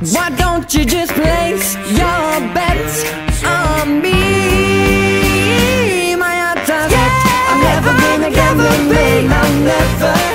Why don't you just place your bets on me? My odds are yeah, I'm never, never gonna gamble, babe. I'm never.